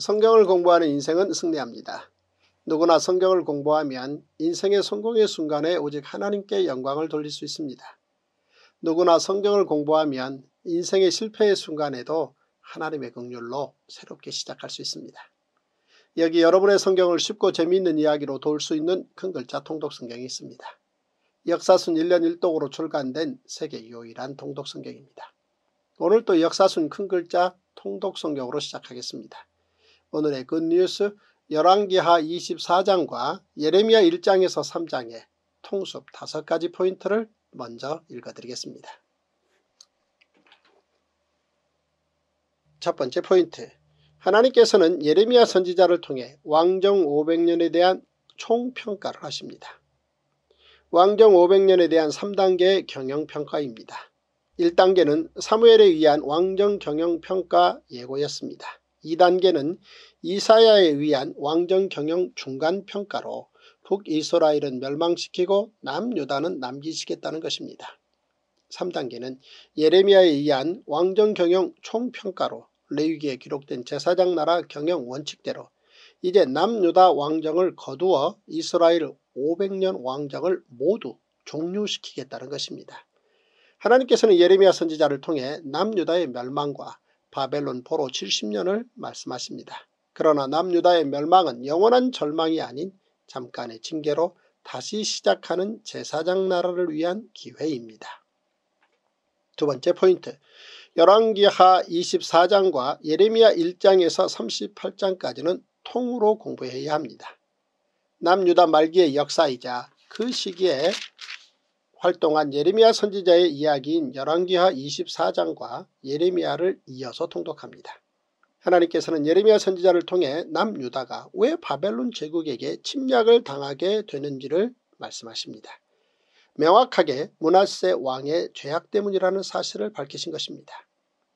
성경을 공부하는 인생은 승리합니다. 누구나 성경을 공부하면 인생의 성공의 순간에 오직 하나님께 영광을 돌릴 수 있습니다. 누구나 성경을 공부하면 인생의 실패의 순간에도 하나님의 긍휼로 새롭게 시작할 수 있습니다. 여기 여러분의 성경을 쉽고 재미있는 이야기로 도울 수 있는 큰 글자 통독 성경이 있습니다. 역사순 1년 1독으로 출간된 세계 유일한 통독 성경입니다. 오늘 또 역사순 큰 글자 통독 성경으로 시작하겠습니다. 오늘의 굿뉴스 열왕기하 24장과 예레미야 1장에서 3장의 통습 5가지 포인트를 먼저 읽어드리겠습니다. 첫 번째 포인트 하나님께서는 예레미야 선지자를 통해 왕정 500년에 대한 총평가를 하십니다. 왕정 500년에 대한 3단계의 경영평가입니다. 1단계는 사무엘에 의한 왕정 경영평가 예고였습니다. 2단계는 이사야에 의한 왕정 경영 중간평가로 북이스라엘은 멸망시키고 남유다는 남기시겠다는 것입니다. 3단계는 예레미야에 의한 왕정 경영 총평가로 레위기에 기록된 제사장 나라 경영 원칙대로 이제 남유다 왕정을 거두어 이스라엘 500년 왕정을 모두 종료시키겠다는 것입니다. 하나님께서는 예레미야 선지자를 통해 남유다의 멸망과 바벨론 포로 70년을 말씀하십니다. 그러나 남유다의 멸망은 영원한 절망이 아닌 잠깐의 징계로 다시 시작하는 제사장 나라를 위한 기회입니다. 두 번째 포인트 열왕기하 24장과 예레미야 1장에서 38장까지는 통으로 공부해야 합니다. 남유다 말기의 역사이자 그 시기에 활동한 예레미야 선지자의 이야기인 열왕기하 24장과 예레미야를 이어서 통독합니다. 하나님께서는 예레미야 선지자를 통해 남유다가 왜 바벨론 제국에게 침략을 당하게 되는지를 말씀하십니다. 명확하게 문하세 왕의 죄악 때문이라는 사실을 밝히신 것입니다.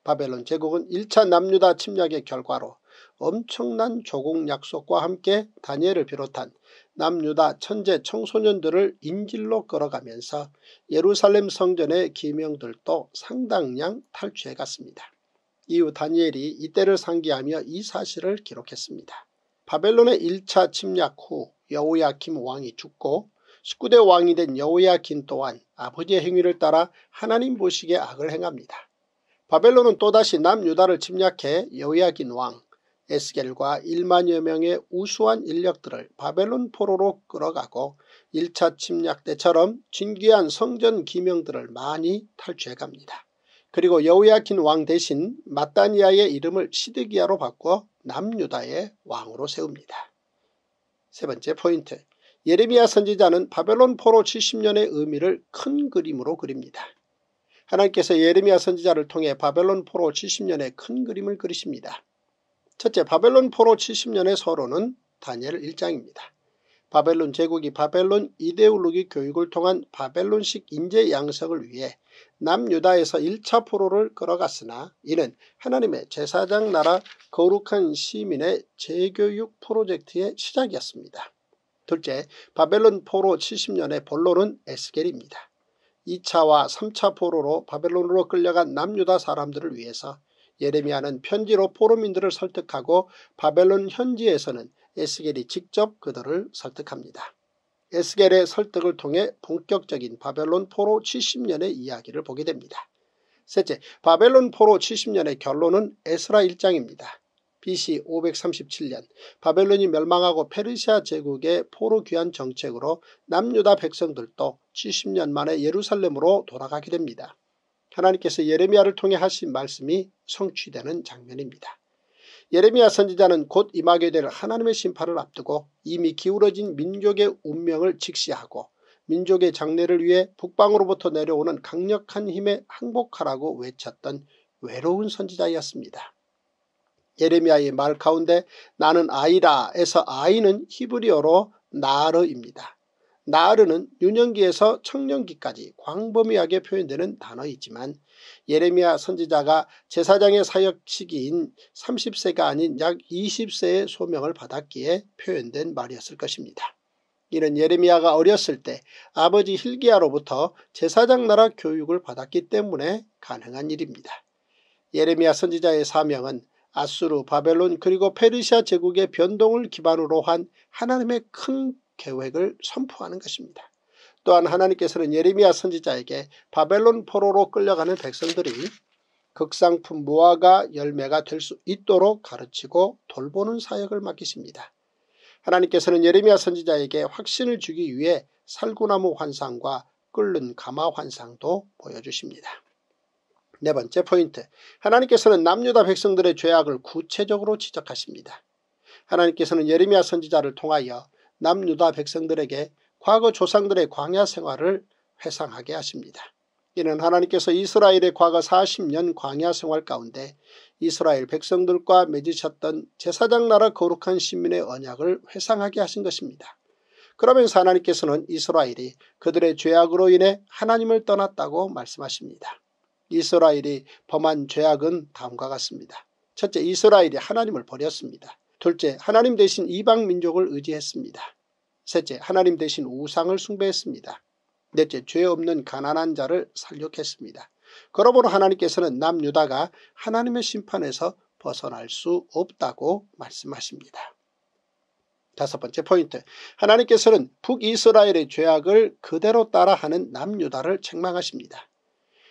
바벨론 제국은 1차 남유다 침략의 결과로 엄청난 조국 약속과 함께 다니엘을 비롯한 남유다 천재 청소년들을 인질로 끌어가면서 예루살렘 성전의 기명들도 상당량 탈취해 갔습니다. 이후 다니엘이 이때를 상기하며 이 사실을 기록했습니다. 바벨론의 1차 침략 후 여호야킴 왕이 죽고 19대 왕이 된 여호야킨 또한 아버지의 행위를 따라 하나님 보시기에 악을 행합니다. 바벨론은 또다시 남유다를 침략해 여호야긴 왕 에스겔과 1만여 명의 우수한 인력들을 바벨론 포로로 끌어가고 1차 침략 때처럼 진귀한 성전 기명들을 많이 탈취해갑니다. 그리고 여우야킨 왕 대신 마따니아의 이름을 시드기야로 바꿔 남유다의 왕으로 세웁니다. 세 번째 포인트 예레미야 선지자는 바벨론 포로 70년의 의미를 큰 그림으로 그립니다. 하나님께서 예레미야 선지자를 통해 바벨론 포로 70년의 큰 그림을 그리십니다. 첫째 바벨론 포로 70년의 서로는 다니엘 1장입니다. 바벨론 제국이 바벨론 이데올로기 교육을 통한 바벨론식 인재 양성을 위해 남유다에서 1차 포로를 끌어갔으나 이는 하나님의 제사장 나라 거룩한 시민의 재교육 프로젝트의 시작이었습니다. 둘째 바벨론 포로 70년의 본론은 에스겔입니다. 2차와 3차 포로로 바벨론으로 끌려간 남유다 사람들을 위해서 예레미야는 편지로 포로민들을 설득하고 바벨론 현지에서는 에스겔이 직접 그들을 설득합니다. 에스겔의 설득을 통해 본격적인 바벨론 포로 70년의 이야기를 보게 됩니다. 셋째, 바벨론 포로 70년의 결론은 에스라 1장입니다. BC 537년 바벨론이 멸망하고 페르시아 제국의 포로 귀환 정책으로 남유다 백성들도 70년 만에 예루살렘으로 돌아가게 됩니다. 하나님께서 예레미야를 통해 하신 말씀이 성취되는 장면입니다. 예레미야 선지자는 곧 임하게 될 하나님의 심판을 앞두고 이미 기울어진 민족의 운명을 직시하고 민족의 장래를 위해 북방으로부터 내려오는 강력한 힘에 항복하라고 외쳤던 외로운 선지자였습니다. 예레미야의 말 가운데 나는 아이라에서 아이는 히브리어로 나르입니다. 나르는 유년기에서 청년기까지 광범위하게 표현되는 단어이지만 예레미야 선지자가 제사장의 사역 시기인 30세가 아닌 약 20세의 소명을 받았기에 표현된 말이었을 것입니다. 이는 예레미야가 어렸을 때 아버지 힐기야로부터 제사장 나라 교육을 받았기 때문에 가능한 일입니다. 예레미야 선지자의 사명은 아수르, 바벨론 그리고 페르시아 제국의 변동을 기반으로 한 하나님의 큰 계획을 선포하는 것입니다. 또한 하나님께서는 예레미야 선지자에게 바벨론 포로로 끌려가는 백성들이 극상품 무화과 열매가 될 수 있도록 가르치고 돌보는 사역을 맡기십니다. 하나님께서는 예레미야 선지자에게 확신을 주기 위해 살구나무 환상과 끓는 가마 환상도 보여주십니다. 네 번째 포인트 하나님께서는 남유다 백성들의 죄악을 구체적으로 지적하십니다. 하나님께서는 예레미야 선지자를 통하여 남유다 백성들에게 과거 조상들의 광야 생활을 회상하게 하십니다. 이는 하나님께서 이스라엘의 과거 40년 광야 생활 가운데 이스라엘 백성들과 맺으셨던 제사장 나라 거룩한 시민의 언약을 회상하게 하신 것입니다. 그러면서 하나님께서는 이스라엘이 그들의 죄악으로 인해 하나님을 떠났다고 말씀하십니다. 이스라엘이 범한 죄악은 다음과 같습니다. 첫째 이스라엘이 하나님을 버렸습니다. 둘째 하나님 대신 이방 민족을 의지했습니다. 셋째 하나님 대신 우상을 숭배했습니다. 넷째 죄 없는 가난한 자를 살육했습니다. 그러므로 하나님께서는 남유다가 하나님의 심판에서 벗어날 수 없다고 말씀하십니다. 다섯 번째 포인트 하나님께서는 북이스라엘의 죄악을 그대로 따라하는 남유다를 책망하십니다.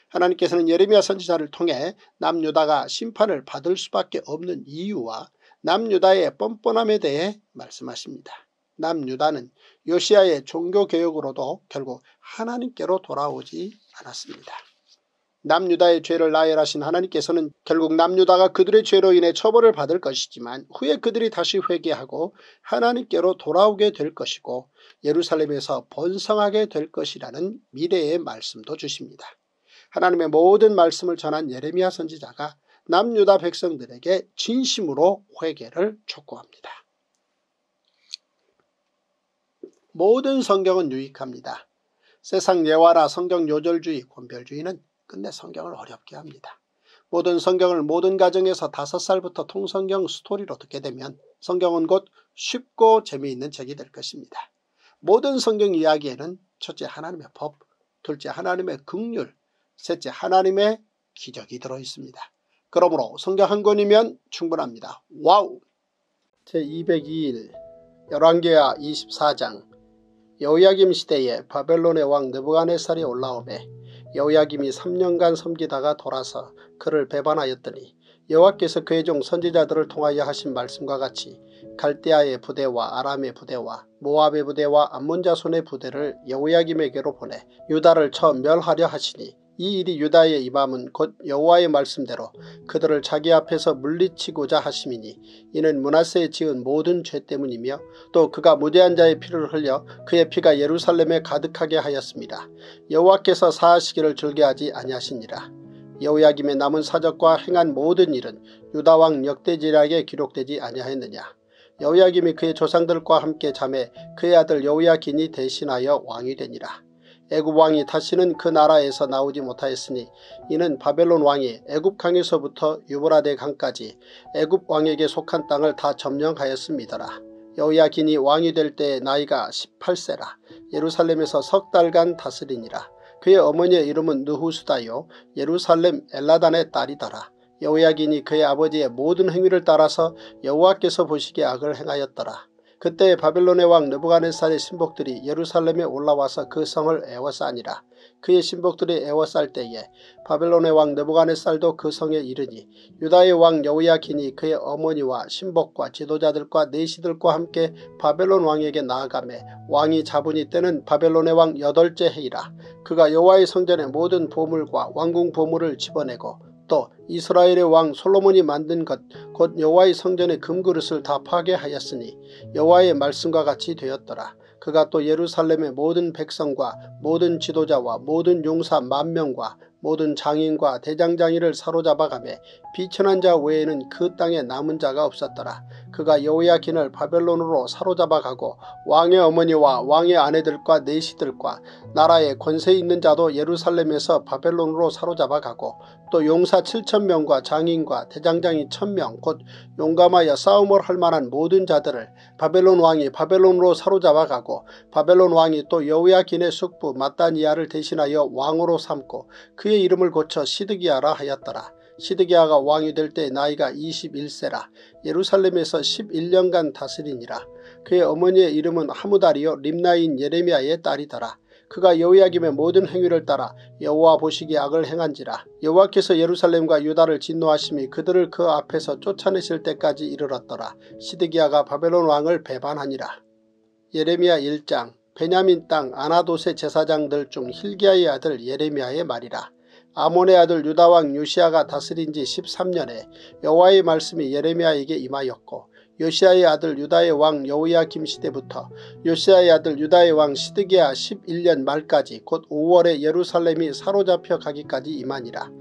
하나님께서는 예레미야 선지자를 통해 남유다가 심판을 받을 수밖에 없는 이유와 남유다의 뻔뻔함에 대해 말씀하십니다. 남유다는 요시아의 종교개혁으로도 결국 하나님께로 돌아오지 않았습니다. 남유다의 죄를 나열하신 하나님께서는 결국 남유다가 그들의 죄로 인해 처벌을 받을 것이지만 후에 그들이 다시 회개하고 하나님께로 돌아오게 될 것이고 예루살렘에서 번성하게 될 것이라는 미래의 말씀도 주십니다. 하나님의 모든 말씀을 전한 예레미야 선지자가 남유다 백성들에게 진심으로 회개를 촉구합니다. 모든 성경은 유익합니다. 세상 예화나 성경 요절주의, 권별주의는 끝내 성경을 어렵게 합니다. 모든 성경을 모든 가정에서 다섯 살부터 통성경 스토리로 듣게 되면 성경은 곧 쉽고 재미있는 책이 될 것입니다. 모든 성경 이야기에는 첫째 하나님의 법, 둘째 하나님의 극률, 셋째 하나님의 기적이 들어있습니다. 그러므로 성경 한 권이면 충분합니다. 와우! 제202일 열왕기하 24장 여호야김 시대에 바벨론의 왕 느부갓네살이 올라오매 여호야김이 3년간 섬기다가 돌아서 그를 배반하였더니 여호와께서 그의 종 선지자들을 통하여 하신 말씀과 같이 갈대아의 부대와 아람의 부대와 모압의 부대와 암몬 자손의 부대를 여호야김에게로 보내 유다를 쳐 멸하려 하시니 이 일이 유다의 임함은 곧 여호와의 말씀대로 그들을 자기 앞에서 물리치고자 하심이니 이는 문하세에 지은 모든 죄 때문이며 또 그가 무대한 자의 피를 흘려 그의 피가 예루살렘에 가득하게 하였습니다. 여호와께서 사하시기를 즐겨하지 아니하시니라. 여호야김의 남은 사적과 행한 모든 일은 유다왕 역대지략에 기록되지 아니하였느냐. 여호야김이 그의 조상들과 함께 잠에 그의 아들 여호야긴이 대신하여 왕이 되니라. 애굽 왕이 다시는 그 나라에서 나오지 못하였으니 이는 바벨론 왕이 애굽 강에서부터 유브라데 강까지 애굽 왕에게 속한 땅을 다 점령하였습니다라. 여호야긴이 왕이 될 때 나이가 18세라 예루살렘에서 석 달간 다스리니라. 그의 어머니의 이름은 느후수다요 예루살렘 엘라단의 딸이더라. 여호야긴이 그의 아버지의 모든 행위를 따라서 여호와께서 보시기에 악을 행하였더라. 그때 바벨론의 왕 느부갓네살의 신복들이 예루살렘에 올라와서 그 성을 애워싸니라. 그의 신복들이 애워쌀 때에 바벨론의 왕 느부갓네살도 그 성에 이르니 유다의 왕 여호야킨이 그의 어머니와 신복과 지도자들과 내시들과 함께 바벨론 왕에게 나아가매 왕이 잡으니 때는 바벨론의 왕 여덟째 해이라. 그가 여호와의 성전의 모든 보물과 왕궁 보물을 집어내고 또 이스라엘의 왕 솔로몬이 만든 것 곧 여호와의 성전의 금그릇을 다 파괴하였으니 여호와의 말씀과 같이 되었더라. 그가 또 예루살렘의 모든 백성과 모든 지도자와 모든 용사 만명과 모든 장인과 대장장이를 사로잡아가매 비천한 자 외에는 그 땅에 남은 자가 없었더라. 그가 여호야킨을 바벨론으로 사로잡아 가고 왕의 어머니와 왕의 아내들과 내시들과 나라의 권세 있는 자도 예루살렘에서 바벨론으로 사로잡아 가고 또 용사 7천명과 장인과 대장장이 1천명 곧 용감하여 싸움을 할 만한 모든 자들을 바벨론 왕이 바벨론으로 사로잡아 가고 바벨론 왕이 또 여호야킨의 숙부 마따니아를 대신하여 왕으로 삼고 그의 이름을 고쳐 시드기야라 하였더라. 시드기야가 왕이 될 때 나이가 21세라 예루살렘에서 11년간 다스리니라. 그의 어머니의 이름은 하무다리요 림나인 예레미야의 딸이더라. 그가 여호야김의 모든 행위를 따라 여호와 보시기에 악을 행한지라 여호와께서 예루살렘과 유다를 진노하심이 그들을 그 앞에서 쫓아내실 때까지 이르렀더라. 시드기야가 바벨론 왕을 배반하니라. 예레미야 1장 베냐민 땅 아나도세 제사장들 중 힐기야의 아들 예레미야의 말이라. 아몬의 아들 유다왕 요시아가 다스린 지 13년에 여호와의 말씀이 예레미야에게 임하였고 요시아의 아들 유다의 왕 여호야김 시대부터 요시아의 아들 유다의 왕 시드기야 11년 말까지 곧 5월에 예루살렘이 사로잡혀 가기까지 임하니라.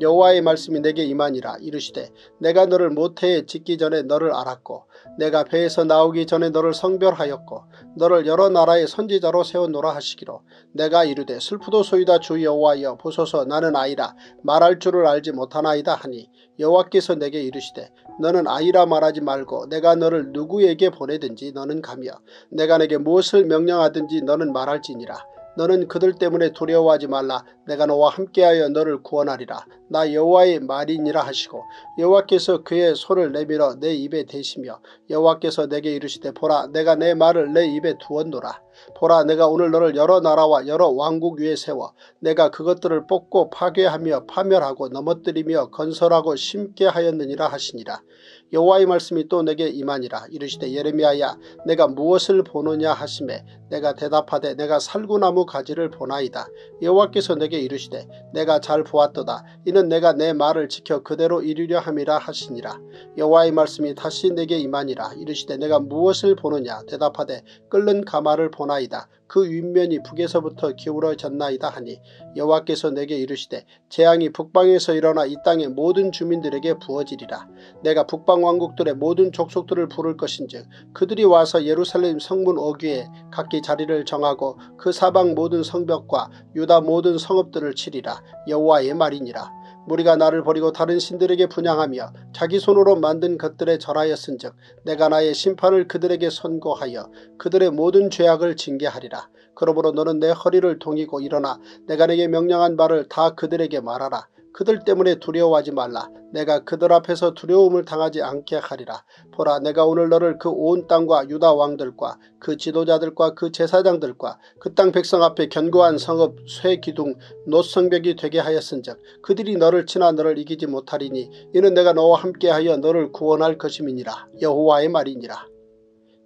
여호와의 말씀이 내게 임하니라 이르시되 내가 너를 모태에 짓기 전에 너를 알았고 내가 배에서 나오기 전에 너를 성별하였고 너를 여러 나라의 선지자로 세워놓라 하시기로 내가 이르되 슬프도 소이다 주 여호와여 보소서 나는 아이라 말할 줄을 알지 못하나이다 하니 여호와께서 내게 이르시되 너는 아이라 말하지 말고 내가 너를 누구에게 보내든지 너는 가며 내가 내게 무엇을 명령하든지 너는 말할지니라 너는 그들 때문에 두려워하지 말라. 내가 너와 함께하여 너를 구원하리라. 나 여호와의 말이니라 하시고 여호와께서 그의 손을 내밀어 내 입에 대시며 여호와께서 내게 이르시되 보라 내가 내 말을 내 입에 두었노라. 보라 내가 오늘 너를 여러 나라와 여러 왕국 위에 세워 내가 그것들을 뽑고 파괴하며 파멸하고 넘어뜨리며 건설하고 심게 하였느니라 하시니라 여호와의 말씀이 또 내게 임하니라. 이르시되 예레미야야 내가 무엇을 보느냐 하심에 내가 대답하되 내가 살구나무 가지를 보나이다. 여호와께서 내게 이르시되 내가 잘 보았도다. 이는 내가 내 말을 지켜 그대로 이루려 함이라 하시니라. 여호와의 말씀이 다시 내게 임하니라. 이르시되 내가 무엇을 보느냐? 대답하되 끓는 가마를 보나이다 그 윗면이 북에서부터 기울어졌나이다 하니 여호와께서 내게 이르시되 재앙이 북방에서 일어나 이 땅의 모든 주민들에게 부어지리라. 내가 북방 왕국들의 모든 족속들을 부를 것인즉 그들이 와서 예루살렘 성문 어귀에 각기 자리를 정하고 그 사방 모든 성벽과 유다 모든 성읍들을 치리라. 여호와의 말이니라. 무리가 나를 버리고 다른 신들에게 분양하며 자기 손으로 만든 것들에 절하였은즉 내가 나의 심판을 그들에게 선고하여 그들의 모든 죄악을 징계하리라. 그러므로 너는 내 허리를 동이고 일어나 내가 내게 명령한 바를 다 그들에게 말하라. 그들 때문에 두려워하지 말라. 내가 그들 앞에서 두려움을 당하지 않게 하리라. 보라 내가 오늘 너를 그 온 땅과 유다 왕들과 그 지도자들과 그 제사장들과 그 땅 백성 앞에 견고한 성읍 쇠기둥 노성벽이 되게 하였은즉 그들이 너를 치나 너를 이기지 못하리니 이는 내가 너와 함께하여 너를 구원할 것임이니라. 여호와의 말이니라.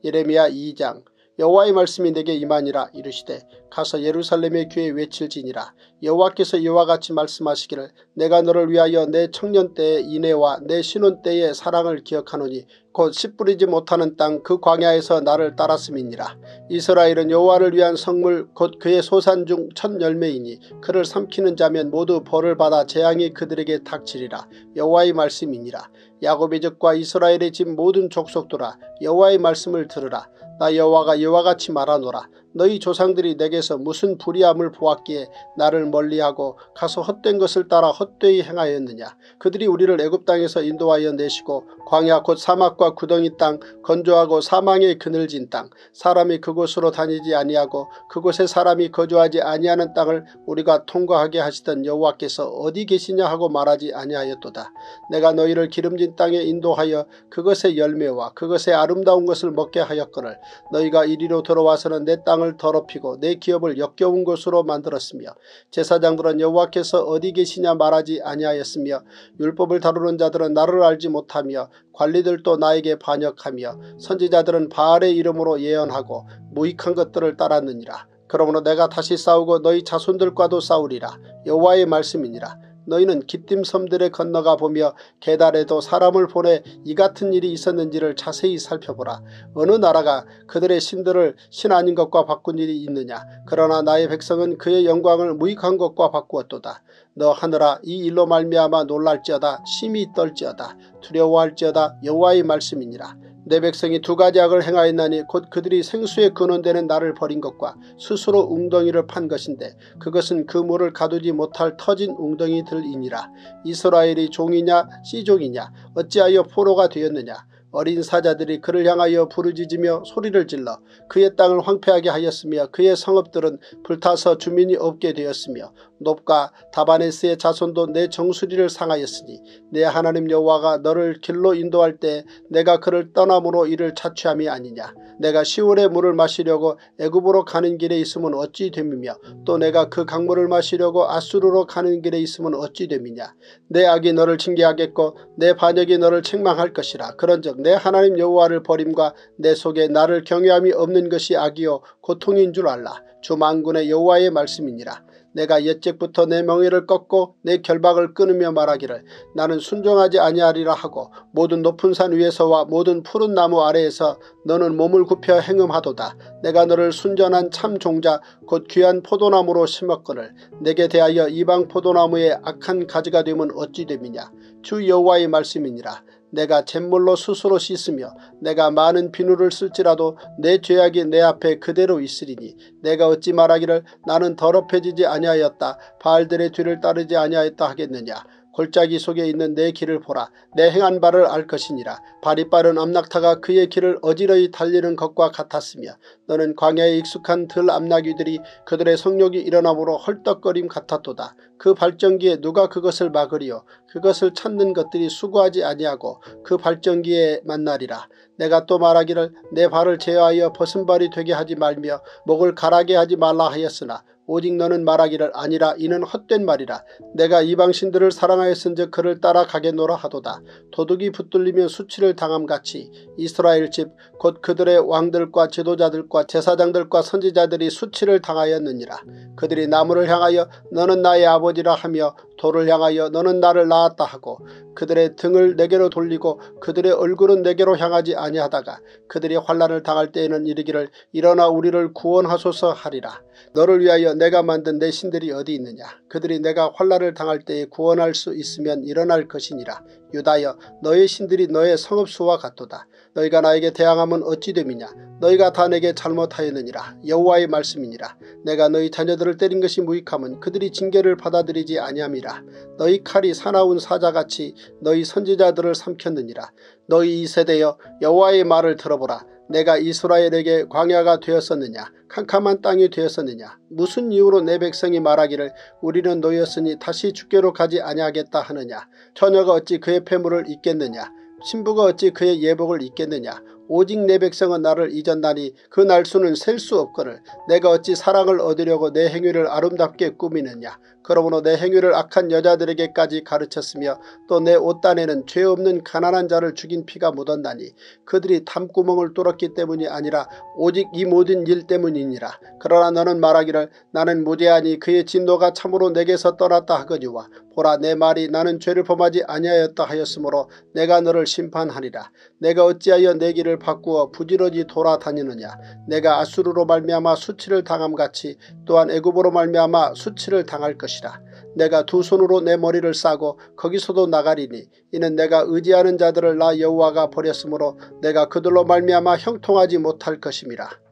예레미야 2장 여호와의 말씀이 내게 임하니라 이르시되 가서 예루살렘의 귀에 외칠지니라. 여호와께서 이와 같이 말씀하시기를 내가 너를 위하여 내 청년 때의 인애와 내 신혼 때의 사랑을 기억하노니 곧 씨 뿌리지 못하는 땅 그 광야에서 나를 따랐음이니라. 이스라엘은 여호와를 위한 성물 곧 그의 소산 중 첫 열매이니 그를 삼키는 자면 모두 벌을 받아 재앙이 그들에게 닥치리라. 여호와의 말씀이니라. 야곱의 적과 이스라엘의 집 모든 족속들아 여호와의 말씀을 들으라 나 여호와가 이와 같이 말하노라. 너희 조상들이 내게서 무슨 불의함을 보았기에 나를 멀리하고 가서 헛된 것을 따라 헛되이 행하였느냐. 그들이 우리를 애굽 땅에서 인도하여 내시고 광야 곧 사막과 구덩이 땅 건조하고 사망의 그늘진 땅 사람이 그곳으로 다니지 아니하고 그곳에 사람이 거주하지 아니하는 땅을 우리가 통과하게 하시던 여호와께서 어디 계시냐 하고 말하지 아니하였도다. 내가 너희를 기름진 땅에 인도하여 그것의 열매와 그것의 아름다운 것을 먹게 하였거늘 너희가 이리로 들어와서는 내 땅을 더럽히고 내 기업을 역겨운 곳으로 만들었으며 제사장들은 여호와께서 어디 계시냐 말하지 아니하였으며 율법을 다루는 자들은 나를 알지 못하며 관리들도 나에게 반역하며 선지자들은 바알의 이름으로 예언하고 무익한 것들을 따랐느니라. 그러므로 내가 다시 싸우고 너희 자손들과도 싸우리라. 여호와의 말씀이니라. 너희는 기띔 섬들에 건너가 보며 계달에도 사람을 보내 이 같은 일이 있었는지를 자세히 살펴보라. 어느 나라가 그들의 신들을 신 아닌 것과 바꾼 일이 있느냐. 그러나 나의 백성은 그의 영광을 무익한 것과 바꾸었도다. 너 하늘아 이 일로 말미암아 놀랄지어다 심히 떨지어다 두려워할지어다 여호와의 말씀이니라. 내 백성이 두 가지 악을 행하였나니 곧 그들이 생수에 근원되는 나를 버린 것과 스스로 웅덩이를 판 것인데 그것은 그 물을 가두지 못할 터진 웅덩이들이니라. 이스라엘이 종이냐 씨종이냐 어찌하여 포로가 되었느냐 어린 사자들이 그를 향하여 부르짖으며 소리를 질러 그의 땅을 황폐하게 하였으며 그의 성읍들은 불타서 주민이 없게 되었으며 높과 다바네스의 자손도 내 정수리를 상하였으니 내 하나님 여호와가 너를 길로 인도할 때 내가 그를 떠남으로 이를 자취함이 아니냐. 내가 시월의 물을 마시려고 애굽으로 가는 길에 있으면 어찌 됨이며 또 내가 그 강물을 마시려고 아수르로 가는 길에 있으면 어찌 됨이냐. 내 악이 너를 징계하겠고 내 반역이 너를 책망할 것이라. 그런즉 내 하나님 여호와를 버림과 내 속에 나를 경외함이 없는 것이 악이요 고통인 줄 알라 주 만군의 여호와의 말씀이니라 내가 옛적부터 내 명예를 꺾고 내 결박을 끊으며 말하기를 나는 순종하지 아니하리라 하고 모든 높은 산 위에서와 모든 푸른 나무 아래에서 너는 몸을 굽혀 행음하도다. 내가 너를 순전한 참 종자 곧 귀한 포도나무로 심었거늘 내게 대하여 이방 포도나무의 악한 가지가 되면 어찌 됨이냐. 주 여호와의 말씀이니라. 내가 잿물로 스스로 씻으며 내가 많은 비누를 쓸지라도 내 죄악이 내 앞에 그대로 있으리니 내가 어찌 말하기를 나는 더럽혀지지 아니하였다. 바알들의 뒤를 따르지 아니하였다 하겠느냐 골짜기 속에 있는 내 길을 보라. 내 행한 바를 알 것이니라. 발이 빠른 암낙타가 그의 길을 어지러이 달리는 것과 같았으며 너는 광야에 익숙한 들 암나귀들이 그들의 성욕이 일어나므로 헐떡거림 같았도다. 그 발전기에 누가 그것을 막으리요? 그것을 찾는 것들이 수고하지 아니하고 그 발전기에 만나리라. 내가 또 말하기를 내 발을 제어하여 벗은 발이 되게 하지 말며 목을 가라게 하지 말라 하였으나 오직 너는 말하기를 아니라 이는 헛된 말이라. 내가 이방신들을 사랑하였은즉 그를 따라가겠노라 하도다. 도둑이 붙들리면 수치를 당함같이 이스라엘 집 곧 그들의 왕들과 지도자들과 제사장들과 선지자들이 수치를 당하였느니라. 그들이 나무를 향하여 너는 나의 아버지라 하며 돌을 향하여 너는 나를 낳았다 하고 그들의 등을 내게로 돌리고 그들의 얼굴은 내게로 향하지 아니하다가 그들이 환란을 당할 때에는 이르기를 일어나 우리를 구원하소서 하리라. 너를 위하여 내가 만든 내 신들이 어디 있느냐. 그들이 내가 환란을 당할 때에 구원할 수 있으면 일어날 것이니라. 유다여 너의 신들이 너의 성읍수와 같도다. 너희가 나에게 대항하면 어찌 됨이냐. 너희가 다 내게 잘못하였느니라. 여호와의 말씀이니라. 내가 너희 자녀들을 때린 것이 무익함은 그들이 징계를 받아들이지 아니함이라. 너희 칼이 사나운 사자같이 너희 선지자들을 삼켰느니라. 너희 이 세대여 여호와의 말을 들어보라. 내가 이스라엘에게 광야가 되었었느냐? 캄캄한 땅이 되었었느냐? 무슨 이유로 내 백성이 말하기를 우리는 노였으니 다시 죽게로 가지 아니하겠다 하느냐? 처녀가 어찌 그의 폐물을 잊겠느냐? 신부가 어찌 그의 예복을 잊겠느냐 오직 내 백성은 나를 잊었나니 그 날수는 셀 수 없거늘. 내가 어찌 사랑을 얻으려고 내 행위를 아름답게 꾸미느냐? 그러므로 내 행위를 악한 여자들에게까지 가르쳤으며 또 내 옷단에는 죄 없는 가난한 자를 죽인 피가 묻었나니. 그들이 탐구멍을 뚫었기 때문이 아니라 오직 이 모든 일 때문이니라. 그러나 너는 말하기를 나는 무죄하니 그의 진노가 참으로 내게서 떠났다 하거니와 보라 내 말이 나는 죄를 범하지 아니하였다 하였으므로 내가 너를 심판하리라. 내가 어찌하여 내 길을 바꾸어 부지런히 돌아다니느냐. 내가 아수르로 말미암아 수치를 당함같이 또한 애굽으로 말미암아 수치를 당할. 것이라. 내가 두 손으로 내 머리를 싸고 거기서도 나가리니 이는 내가 의지하는 자들을 나 여호와가 버렸으므로 내가 그들로 말미암아 형통하지 못할 것임이라.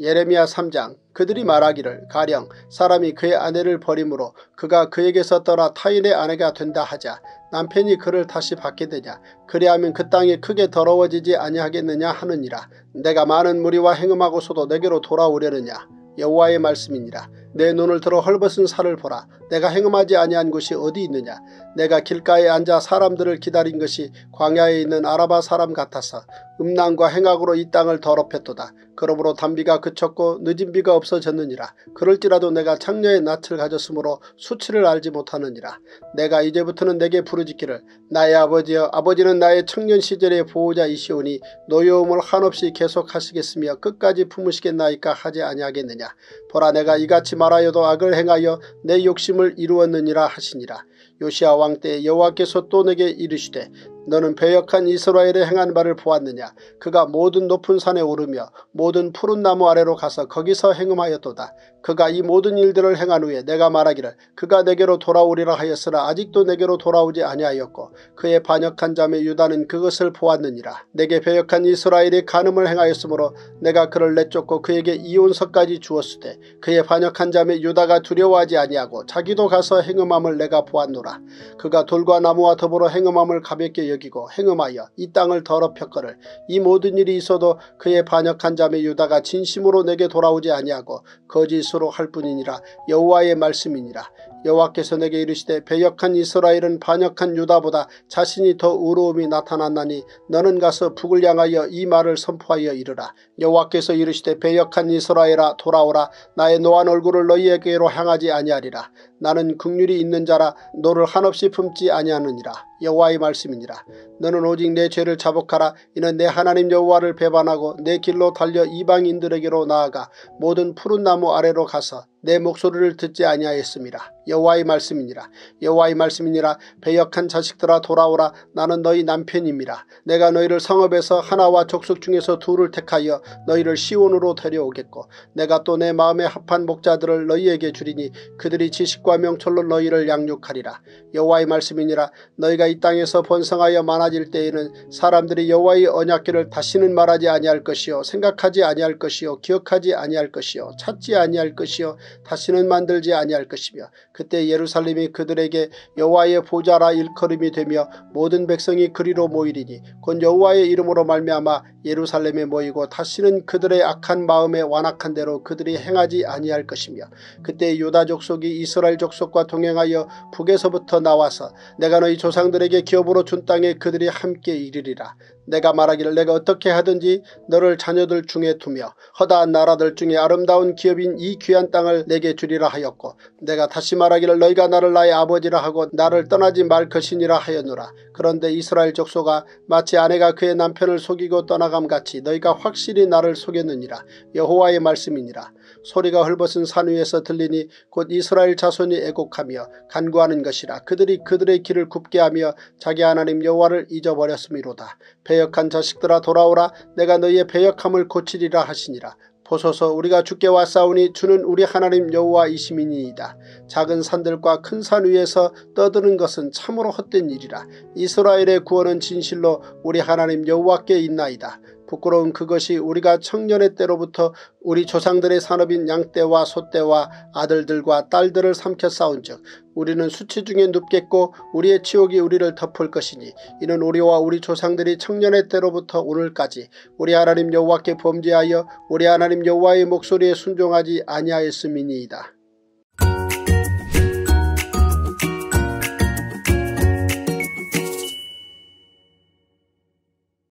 예레미야 3장 그들이 말하기를 가령 사람이 그의 아내를 버림으로 그가 그에게서 떠나 타인의 아내가 된다 하자 남편이 그를 다시 받게 되냐? 그리하면 그 땅이 크게 더러워지지 아니하겠느냐 하느니라. 내가 많은 무리와 행음하고서도 내게로 돌아오려느냐? 여호와의 말씀이니라 내 눈을 들어 헐벗은 살을 보라. 내가 행음하지 아니한 곳이 어디 있느냐. 내가 길가에 앉아 사람들을 기다린 것이 광야에 있는 아라바 사람 같아서 음란과 행악으로 이 땅을 더럽혔도다. 그러므로 단비가 그쳤고 늦은 비가 없어졌느니라. 그럴지라도 내가 창녀의 낯을 가졌으므로 수치를 알지 못하느니라. 내가 이제부터는 내게 부르짖기를 나의 아버지여 아버지는 나의 청년 시절의 보호자이시오니 노여움을 한없이 계속하시겠으며 끝까지 품으시겠나이까 하지 아니하겠느냐. 보라 내가 이같이 말하여도 악을 행하여 내 욕심을 이루었느니라 하시니라. 요시아 왕 때 여호와께서 또 내게 이르시되 너는 배역한 이스라엘의 행한 바를 보았느냐 그가 모든 높은 산에 오르며 모든 푸른 나무 아래로 가서 거기서 행음하였도다. 그가 이 모든 일들을 행한 후에 내가 말하기를 그가 내게로 돌아오리라 하였으나 아직도 내게로 돌아오지 아니하였고 그의 반역한 자매 유다는 그것을 보았느니라. 내게 배역한 이스라엘이 간음을 행하였으므로 내가 그를 내쫓고 그에게 이혼서까지 주었으되 그의 반역한 자매 유다가 두려워하지 아니하고 자기도 가서 행음함을 내가 보았노라. 그가 돌과 나무와 더불어 행음함을 가볍게 여기고 행음하여 이 땅을 더럽혔거늘 이 모든 일이 있어도 그의 반역한 자매 유다가 진심으로 내게 돌아오지 아니하고 거짓으로 할 뿐이니라 여호와의 말씀이니라 여호와께서 내게 이르시되 배역한 이스라엘은 반역한 유다보다 자신이 더 의로움이 나타났나니 너는 가서 북을 향하여 이 말을 선포하여 이르라. 여호와께서 이르시되 배역한 이스라엘아 돌아오라. 나의 노한 얼굴을 너희에게로 향하지 아니하리라. 나는 긍휼이 있는 자라 너를 한없이 품지 아니하느니라. 여호와의 말씀이니라. 너는 오직 네 죄를 자복하라. 이는 네 하나님 여호와를 배반하고 네 길로 달려 이방인들에게로 나아가 모든 푸른 나무 아래로 가서 내 목소리를 듣지 아니하였습니다. 여호와의 말씀이니라. 여호와의 말씀이니라. 배역한 자식들아 돌아오라. 나는 너희 남편입니다. 내가 너희를 성읍에서 하나와 족속 중에서 둘을 택하여 너희를 시온으로 데려오겠고 내가 또 내 마음에 합한 목자들을 너희에게 주리니 그들이 지식과 명철로 너희를 양육하리라. 여호와의 말씀이니라. 너희가 이 땅에서 번성하여 많아질 때에는 사람들이 여호와의 언약궤를 다시는 말하지 아니할 것이요 생각하지 아니할 것이요 기억하지 아니할 것이요 찾지 아니할 것이요 다시는 만들지 아니할 것이며 그때 예루살렘이 그들에게 여호와의 보좌라 일컬음이 되며 모든 백성이 그리로 모이리니 곧 여호와의 이름으로 말미암아 예루살렘에 모이고 다시는 그들의 악한 마음에 완악한 대로 그들이 행하지 아니할 것이며 그때 유다 족속이 이스라엘 족속과 동행하여 북에서부터 나와서 내가 너희 조상들에게 기업으로 준 땅에 그들이 함께 이르리라. 내가 말하기를 내가 어떻게 하든지 너를 자녀들 중에 두며 허다한 나라들 중에 아름다운 기업인 이 귀한 땅을 내게 주리라 하였고 내가 다시 말 하기를 너희가 나를 나의 아버지라 하고 나를 떠나지 말 것이니라 하였노라. 그런데 이스라엘 족소가 마치 아내가 그의 남편을 속이고 떠나감같이 너희가 확실히 나를 속였느니라. 여호와의 말씀이니라. 소리가 헐벗은 산 위에서 들리니 곧 이스라엘 자손이 애곡하며 간구하는 것이라. 그들이 그들의 길을 굽게 하며 자기 하나님 여호와를 잊어버렸음이로다. 배역한 자식들아 돌아오라 내가 너희의 배역함을 고치리라 하시니라. 보소서 우리가 주께 왔사오니 주는 우리 하나님 여호와이시민이이다. 작은 산들과 큰 산 위에서 떠드는 것은 참으로 헛된 일이라. 이스라엘의 구원은 진실로 우리 하나님 여호와께 있나이다. 부끄러운 그것이 우리가 청년의 때로부터 우리 조상들의 산업인 양떼와 소떼와 아들들과 딸들을 삼켜 싸운 즉 우리는 수치 중에 눕겠고 우리의 치욕이 우리를 덮을 것이니 이는 우리와 우리 조상들이 청년의 때로부터 오늘까지 우리 하나님 여호와께 범죄하여 우리 하나님 여호와의 목소리에 순종하지 아니하였음이니이다.